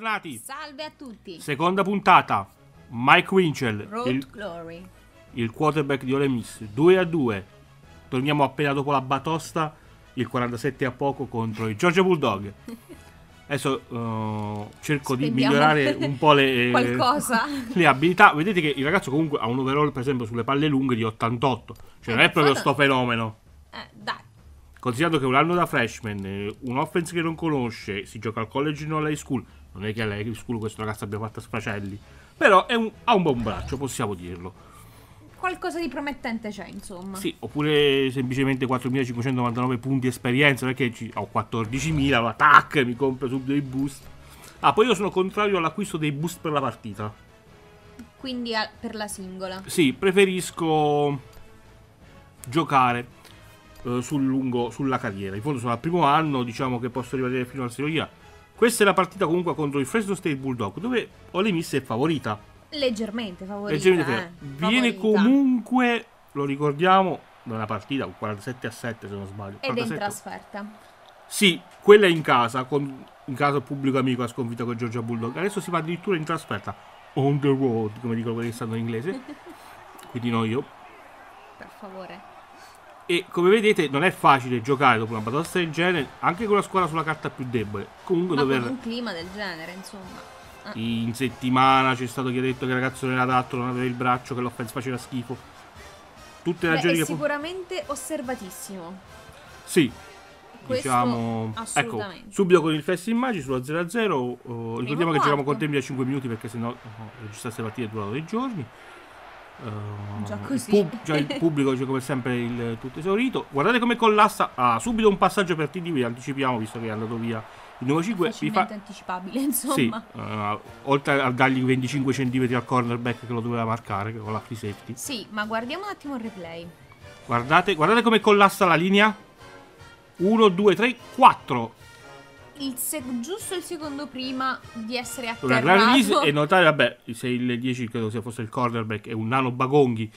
Bentornati. Salve a tutti. Seconda puntata. Mike Winchell, Road il, Glory. il quarterback di Ole Miss. 2 a 2. Torniamo appena dopo la batosta, il 47 a poco contro i Georgia Bulldog. Adesso uh, cerco di Spendiamo migliorare un po' le, le abilità. Vedete che il ragazzo comunque ha un overall, per esempio, sulle palle lunghe di 88. Cioè, non è proprio sto fenomeno. Eh, dai. Considerato che un anno da freshman, eh, un offense che non conosce, si gioca al college non all'high school. Non è che all'high school questo ragazzo abbia fatto sfracelli. Però è un- ha un buon braccio, possiamo dirlo. Qualcosa di promettente c'è, insomma. Sì, oppure semplicemente 4.599 punti esperienza, perché ho 14.000, allora tac, mi compro subito i boost. Ah, poi io sono contrario all'acquisto dei boost per la partita. Quindi a- per la singola. Sì, preferisco giocare eh, sul lungo, sulla carriera. In fondo sono al primo anno, diciamo che posso rivedere fino alla Serie A. Questa è la partita comunque contro il Fresno State Bulldog, dove Ole Miss è favorita. Leggermente favorita. Leggermente eh. Viene Favorita. comunque, lo ricordiamo, da una partita con 47 a 7 se non sbaglio. Ed è in 47. trasferta. Sì, quella è in casa, con, in casa il pubblico amico ha sconfitta con Georgia Bulldog. Adesso si va addirittura in trasferta. On the road, come dicono quelli che stanno in inglese. Quindi no io. Per favore. E come vedete non è facile giocare dopo una batosta del genere, anche con la squadra sulla carta più debole. Comunque Ma dover... con un clima del genere, insomma. Ah, In settimana c'è stato chi ha detto che il ragazzo non era adatto, non aveva il braccio, che l'offense faceva schifo. Tutte le Beh, ragioni è che... sicuramente osservatissimo. Sì, Questo diciamo... Ecco, subito con il fest in maggi sullo 0-0. oh, ricordiamo che giochiamo con tempi da 5 minuti perché sennò oh, registrare queste partite durano dei giorni. Eh, Già il così. pub- già il pubblico c'è come sempre il tutto esaurito. Guardate come collassa. Ah, subito un passaggio per TD, vi anticipiamo visto che è andato via il numero 5. Vi fa... anticipabile, insomma. Sì, eh, oltre a dargli 25 cm al cornerback che lo doveva marcare con la free safety. Sì, ma guardiamo un attimo il replay. Guardate, guardate come collassa la linea. 1, 2, 3, 4. Il giusto il secondo prima di essere Una gran release atterrato. e notare, vabbè, se il 10 credo sia fosse il cornerback è un nano Bagonghi.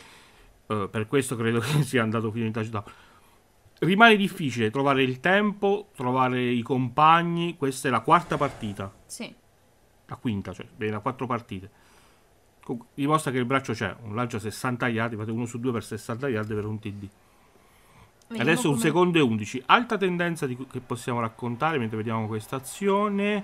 eh, per questo credo che sia andato fino in touchdown. Rimane difficile trovare il tempo, trovare i compagni. Questa è la quarta partita. Sì. La quinta, cioè, viene da quattro partite. Dimostra che il braccio c'è. Un lancio a 60 yard, fate uno su due per 60 yard per un TD. Vediamo Adesso un come- secondo e 11. Alta tendenza di- che possiamo raccontare mentre vediamo questa azione.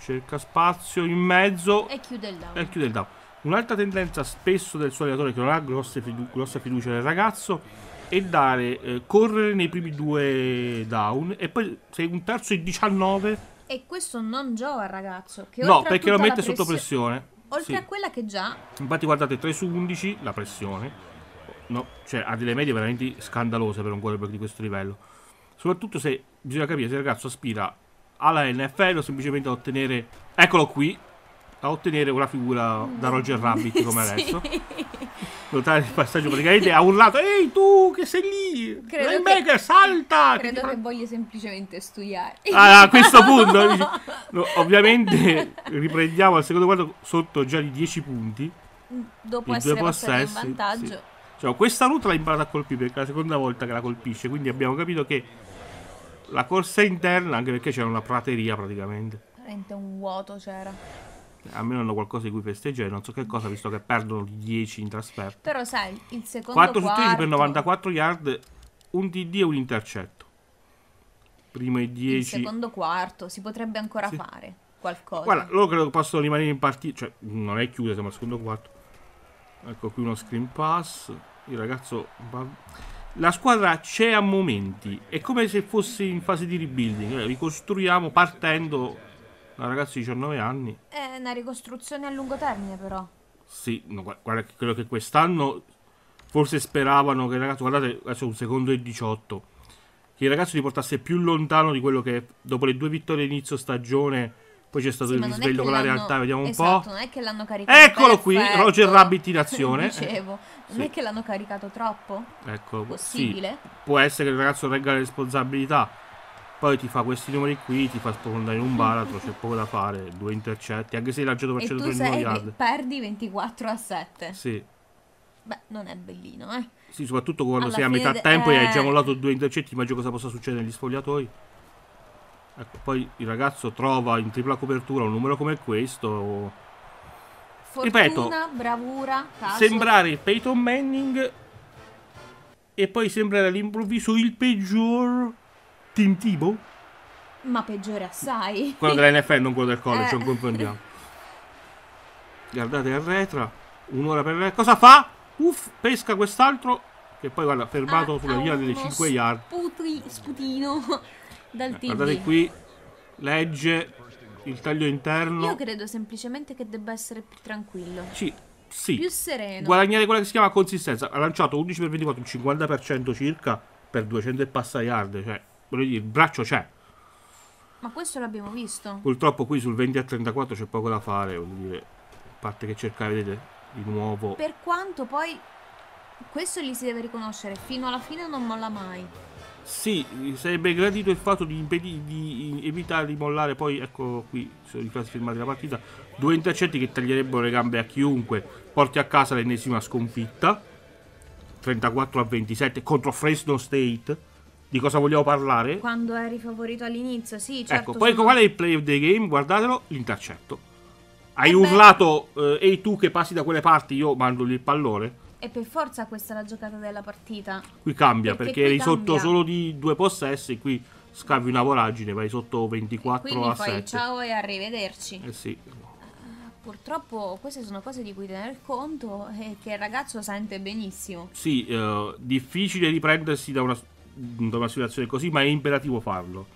Cerca spazio in mezzo E chiude il down. e chiude il down. Un'altra tendenza spesso del suo allenatore che non ha grosse fidu- grossa fiducia nel ragazzo è dare eh, correre nei primi due down e poi se un terzo e 19 E questo non giova al ragazzo. Che no perché lo mette sotto pressio- pressione. Oltre Sì. a quella che già. Infatti guardate 3 su 11 la pressione. No, cioè ha delle medie veramente scandalose per un quarterback di questo livello. Soprattutto se bisogna capire se il ragazzo aspira alla NFL o semplicemente a ottenere eccolo qui a ottenere una figura da Roger Rabbit come adesso. Notare il passaggio praticamente ha urlato "Ehi tu che sei lì! Credo Linebacker, che- salta!" Credo Che che voglia semplicemente studiare. Ah, a questo punto, no, ovviamente riprendiamo al secondo quarto sotto già di 10 punti. Dopo I essere due passati in vantaggio. sì. Cioè, questa ruta l'ha imparata a colpire perché è la seconda volta che la colpisce. Quindi abbiamo capito che la corsa interna, anche perché c'era una prateria praticamente. Veramente un vuoto c'era. Almeno hanno qualcosa di cui festeggiare. Non so che cosa, visto che perdono di 10 in trasferta. Però sai, il secondo 4 su 13 per quarto- 94 yard, un TD e un intercetto. Primo e Il 10. secondo quarto si potrebbe ancora Sì. fare qualcosa. Guarda, loro credo che possono rimanere in partita. Cioè, non è chiusa, siamo al secondo quarto. Ecco qui uno screen pass. Il ragazzo. La squadra c'è a momenti. È come se fosse in fase di rebuilding. Eh, Ricostruiamo partendo da ragazzo di 19 anni. È una ricostruzione a lungo termine, però. Sì, no, gu- guarda credo che quest'anno forse speravano che il ragazzo, guardate, adesso un secondo e 18, che il ragazzo li portasse più lontano di quello che dopo le due vittorie inizio stagione, poi c'è stato Sì, il risveglio con la realtà, vediamo un esatto, po'. non è che l'hanno caricato Eccolo qui, perfetto. Roger Rabbit in azione. Dicevo, non Sì. è che l'hanno caricato troppo? Ecco, Possibile? sì, può essere che il ragazzo regga le responsabilità, poi ti fa questi numeri qui, ti fa sprofondare in un baratro, c'è poco da fare, due intercetti, anche se hai lanciato per E tu 139 sei, yard. perdi 24 a 7. Sì. Beh, non è bellino, eh. Sì, soprattutto quando Alla sei a metà de- tempo e hai eh. già mollato due intercetti, immagino cosa possa succedere negli spogliatoi. Ecco, poi il ragazzo trova in tripla copertura un numero come questo. Fortuna, Ripeto, bravura, caso. Sembrare Peyton Manning e poi sembrare all'improvviso il peggior Tim Tebow. Ma peggiore assai. Quello dell'NFL, non quello del college, Eh. non confondiamo. Guardate il retra, un'ora per. Cosa fa? Uff, pesca quest'altro che poi guarda, fermato Ah, sulla linea delle uno 5 yard. Sputri, sputino dal TD. Guardate qui, legge il taglio interno. Io credo semplicemente che debba essere più tranquillo. Sì, sì. Più sereno. Guadagnare quella che si chiama consistenza. Ha lanciato 11 per 24, un 50% circa per 200 e passa yard. Cioè, voglio dire, il braccio c'è. Ma questo l'abbiamo visto. Purtroppo qui sul 20 a 34 c'è poco da fare, voglio dire. A parte che cercare, vedete, di nuovo. Per quanto poi questo gli si deve riconoscere, fino alla fine non molla mai. Sì, sarebbe gradito il fatto di, impedi- di evitare di mollare poi, ecco qui, sono i frasi filmati della partita, due intercetti che taglierebbero le gambe a chiunque, porti a casa l'ennesima sconfitta, 34 a 27 contro Fresno State. Di cosa vogliamo parlare? Quando eri favorito all'inizio, sì, certo. ecco, poi sono- qual è il play of the game? Guardatelo, l'intercetto. Hai Eh urlato, eh, ehi tu che passi da quelle parti, io mando lì il pallone. E per forza questa è la giocata della partita. Qui cambia Perché perché, eri sotto solo di due possessi. Qui scavi una voragine, vai sotto 24 Quindi a fai 7. ciao e arrivederci. Eh sì. Purtroppo queste sono cose di cui tener conto e che il ragazzo sente benissimo. Sì, eh, difficile riprendersi da una, da una situazione così, ma è imperativo farlo.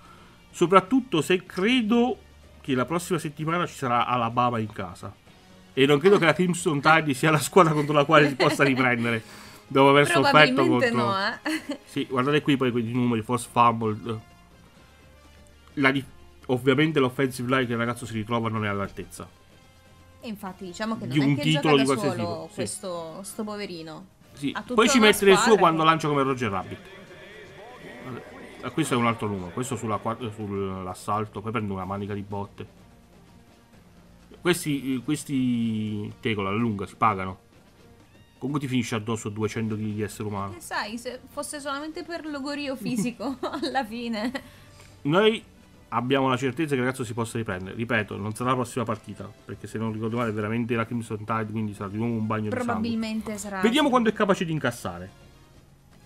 Soprattutto se credo che la prossima settimana ci sarà Alabama in casa. E non credo che la Crimson Tide sia la squadra contro la quale si possa riprendere. Dopo aver sofferto contro... no, eh. Sì, guardate qui poi quei numeri, force fumble. Di- Ovviamente l'offensive line che il ragazzo si ritrova non è all'altezza. E infatti diciamo che Di non un è che titolo di qualsiasi solo tipo, sì. questo sto poverino. Sì, poi ci mette il suo quando lancia come Roger Rabbit. Questo è un altro numero, questo sulla sull'assalto, poi prende una manica di botte. Questi, questi tackle alla lunga si pagano. Comunque ti finisce addosso 200 kg di essere umano. E sai, se fosse solamente per logorio fisico, alla fine. Noi abbiamo la certezza che il ragazzo si possa riprendere. Ripeto, non sarà la prossima partita, perché se non ricordo male è veramente la Crimson Tide, quindi sarà di nuovo un bagno di sangue. Probabilmente sarà. Vediamo quando è capace di incassare.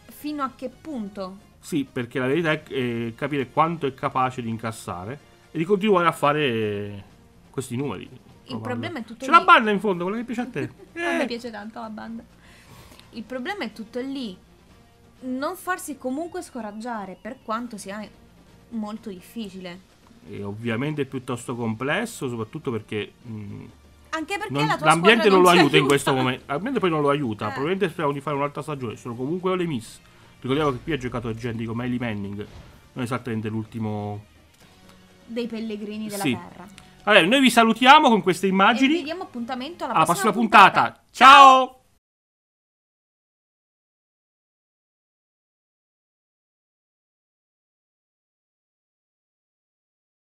Fino a che punto? Sì, perché la verità è eh, capire quanto è capace di incassare e di continuare a fare questi numeri. Il problema è tutto C'è lì. la banda in fondo, quella che piace a te. A me Eh, piace tanto la banda. Il problema è tutto lì. Non farsi comunque scoraggiare, per quanto sia molto difficile. E ovviamente è piuttosto complesso, soprattutto perché mh, Anche perché non- la tua l'ambiente squadra non lo ci aiuta in questo momento. L'ambiente poi non lo aiuta. Eh. Probabilmente speriamo di fare un'altra stagione. Sono comunque Ole Miss. Ricordiamo che qui ha giocato gente come Ellie Manning. Non esattamente l'ultimo. Dei pellegrini della Sì. terra. Allora, noi vi salutiamo con queste E immagini. vi diamo appuntamento alla, Alla prossima puntata. Ciao!